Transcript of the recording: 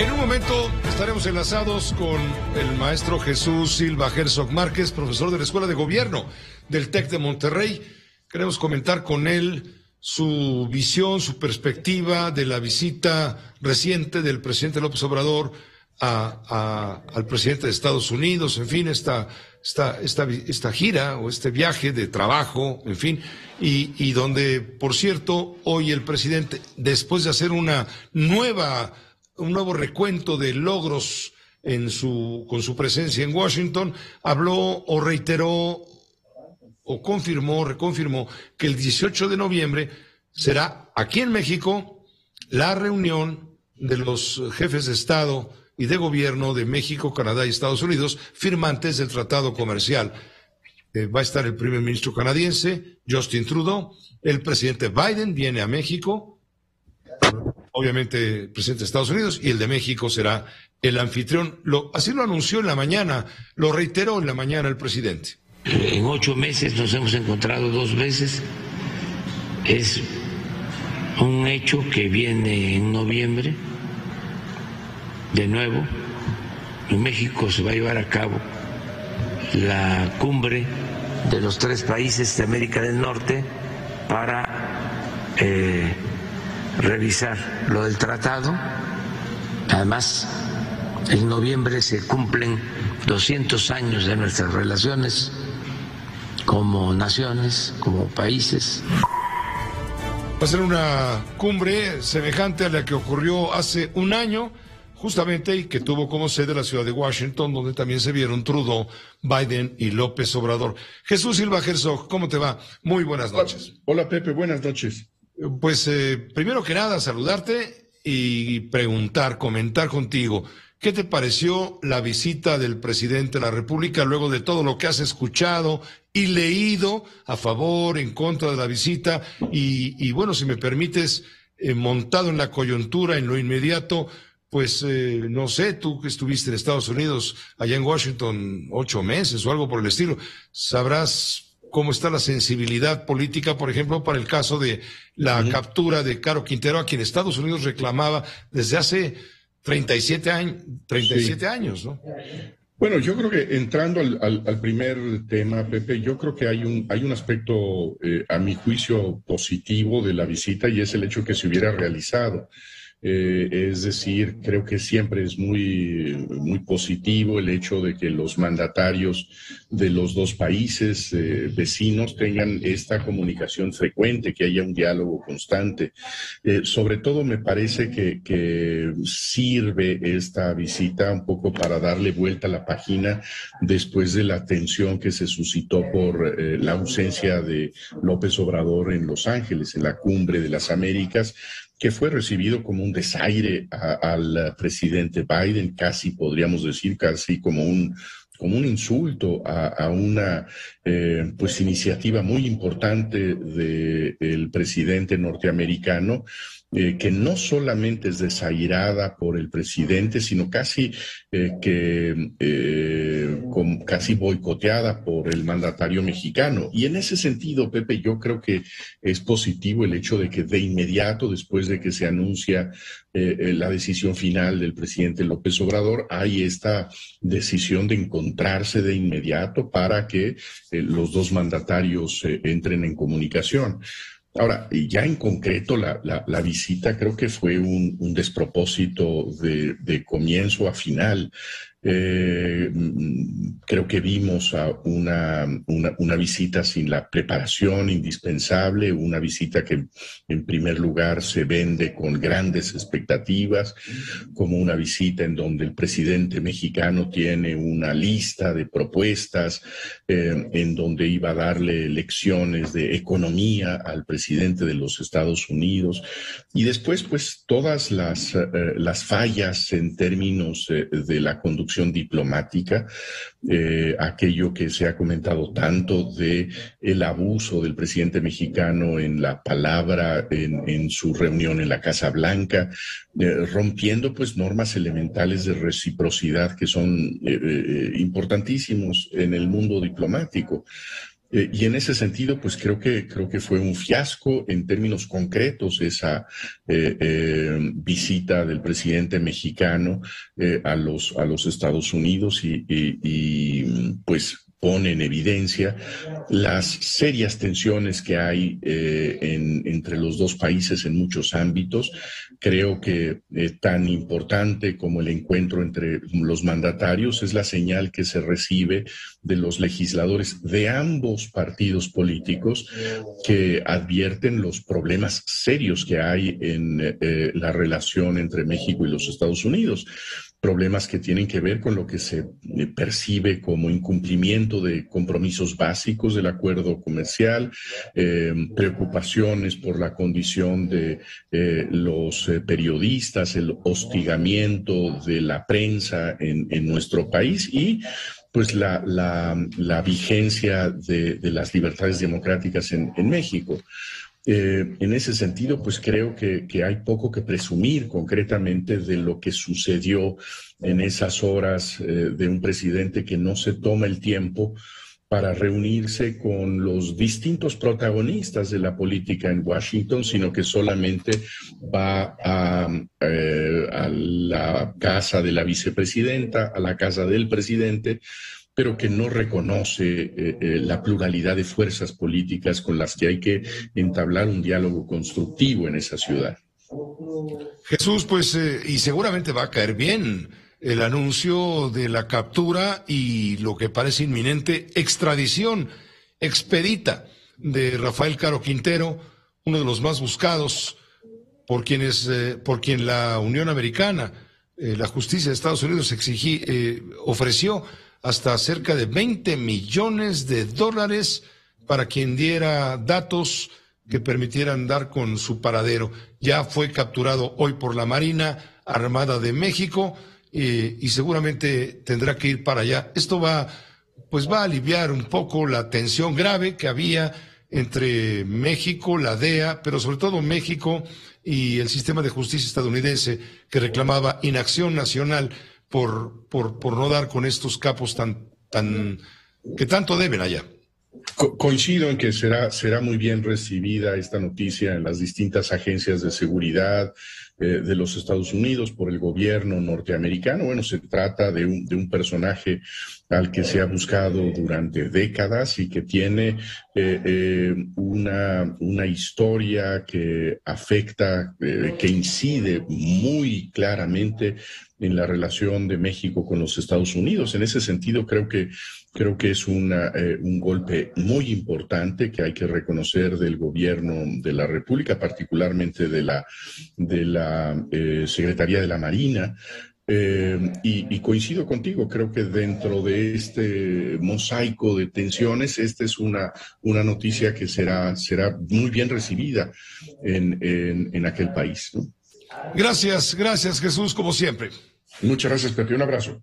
En un momento estaremos enlazados con el maestro Jesús Silva Herzog Márquez, profesor de la Escuela de Gobierno del TEC de Monterrey. Queremos comentar con él su visión, su perspectiva de la visita reciente del presidente López Obrador al presidente de Estados Unidos, en fin, esta, esta, esta, esta gira o este viaje de trabajo, en fin, y donde, por cierto, hoy el presidente, después de hacer una nueva un nuevo recuento de logros en su, con su presencia en Washington, habló o reiteró o confirmó, reconfirmó que el 18 de noviembre será aquí en México la reunión de los jefes de Estado y de gobierno de México, Canadá y Estados Unidos, firmantes del Tratado Comercial. Eh, va a estar el primer ministro canadiense, Justin Trudeau, el presidente Biden viene a México, obviamente presidente de Estados Unidos, y el de México será el anfitrión. Lo, así lo anunció en la mañana, lo reiteró en la mañana el presidente. En ocho meses nos hemos encontrado dos veces. Es un hecho que viene en noviembre. De nuevo, en México se va a llevar a cabo la cumbre de los tres países de América del Norte para eh, revisar lo del tratado. Además, en noviembre se cumplen 200 años de nuestras relaciones como naciones, como países. Va a ser una cumbre semejante a la que ocurrió hace un año, justamente, y que tuvo como sede la ciudad de Washington, donde también se vieron Trudeau, Biden y López Obrador. Jesús Silva Herzog, ¿cómo te va? Muy buenas noches. Hola Pepe, buenas noches. Pues eh, primero que nada, saludarte y preguntar, comentar contigo, ¿qué te pareció la visita del presidente de la República luego de todo lo que has escuchado y leído a favor, en contra de la visita? Y, bueno, si me permites, eh, montado en la coyuntura, en lo inmediato, pues eh, no sé, tú que estuviste en Estados Unidos, allá en Washington, ocho meses o algo por el estilo, sabrás cómo está la sensibilidad política, por ejemplo, para el caso de la captura de Caro Quintero, a quien Estados Unidos reclamaba desde hace 37 años, 37 años, ¿no? Bueno, yo creo que entrando al, primer tema, Pepe, yo creo que hay un, hay un aspecto, eh, a mi juicio, positivo de la visita y es el hecho que se hubiera realizado. Eh, es decir, creo que siempre es muy, muy positivo el hecho de que los mandatarios de los dos países eh, vecinos tengan esta comunicación frecuente, que haya un diálogo constante. Eh, sobre todo me parece que, que, sirve esta visita un poco para darle vuelta a la página después de la tensión que se suscitó por la ausencia de López Obrador en Los Ángeles, en la cumbre de las Américas que fue recibido como un desaire al presidente Biden, casi podríamos decir, casi como un, como un insulto a, una eh, pues iniciativa muy importante del presidente norteamericano eh, que no solamente es desairada por el presidente, sino casi eh, que eh, casi boicoteada por el mandatario mexicano. Y en ese sentido, Pepe, yo creo que es positivo el hecho de que de inmediato, después de que se anuncia la decisión final del presidente López Obrador, hay esta decisión de encontrarse de inmediato para que los dos mandatarios entren en comunicación. Ahora, ya en concreto, la, la, visita creo que fue un, un despropósito de, de, comienzo a final. Eh, creo que vimos a una, una, visita sin la preparación indispensable, una visita que en primer lugar se vende con grandes expectativas, como una visita en donde el presidente mexicano tiene una lista de propuestas, eh, en donde iba a darle lecciones de economía al presidente de los Estados Unidos, y después pues todas las, eh, las fallas en términos de la conducción diplomática, eh, aquello que se ha comentado tanto de el abuso del presidente mexicano en la palabra en, su reunión en la Casa Blanca, eh, rompiendo pues normas elementales de reciprocidad que son eh, importantísimos en el mundo diplomático. Eh, y en ese sentido, pues creo que, creo que fue un fiasco en términos concretos esa eh, eh, visita del presidente mexicano a, los, a los Estados Unidos y, y pues pone en evidencia las serias tensiones que hay eh, entre los dos países en muchos ámbitos. Creo que eh, tan importante como el encuentro entre los mandatarios es la señal que se recibe de los legisladores de ambos partidos políticos que advierten los problemas serios que hay en eh, la relación entre México y los Estados Unidos problemas que tienen que ver con lo que se eh, percibe como incumplimiento de compromisos básicos del acuerdo comercial, eh, preocupaciones por la condición de eh, los periodistas, el hostigamiento de la prensa en, nuestro país y pues la, la, vigencia de, las libertades democráticas en México. Eh, en ese sentido, pues creo que, hay poco que presumir concretamente de lo que sucedió en esas horas eh, de un presidente que no se toma el tiempo para reunirse con los distintos protagonistas de la política en Washington, sino que solamente va a, eh, a la casa de la vicepresidenta, a la casa del presidente, pero que no reconoce eh, eh, la pluralidad de fuerzas políticas con las que hay que entablar un diálogo constructivo en esa ciudad. Jesús, pues, eh, y seguramente va a caer bien el anuncio de la captura y lo que parece inminente extradición expedita de Rafael Caro Quintero, uno de los más buscados por quienes, por quien la Unión Americana, la justicia de Estados Unidos exigí, ofreció hasta cerca de 20 millones de dólares para quien diera datos que permitieran dar con su paradero. Ya fue capturado hoy por la Marina Armada de México eh, y seguramente tendrá que ir para allá. Esto va, pues va a aliviar un poco la tensión grave que había entre México, la DEA, pero sobre todo México y el sistema de justicia estadounidense que reclamaba inacción nacional por, por, por no dar con estos capos tan, tan, que tanto deben allá. coincido en que será, será muy bien recibida esta noticia en las distintas agencias de seguridad eh, de los Estados Unidos por el gobierno norteamericano. Bueno, se trata de un, de un personaje al que se ha buscado durante décadas y que tiene eh, eh, una, una, historia que afecta, que incide muy claramente en la relación de México con los Estados Unidos. En ese sentido, creo que, creo que es una, eh, un golpe muy importante que hay que reconocer del gobierno de la República, particularmente de la, de la eh, Secretaría de la Marina. Eh, y, coincido contigo, creo que dentro de este mosaico de tensiones, esta es una, una noticia que será, será muy bien recibida en, en, en aquel país. Gracias, gracias Jesús, como siempre. Muchas gracias, Pepe. Un abrazo.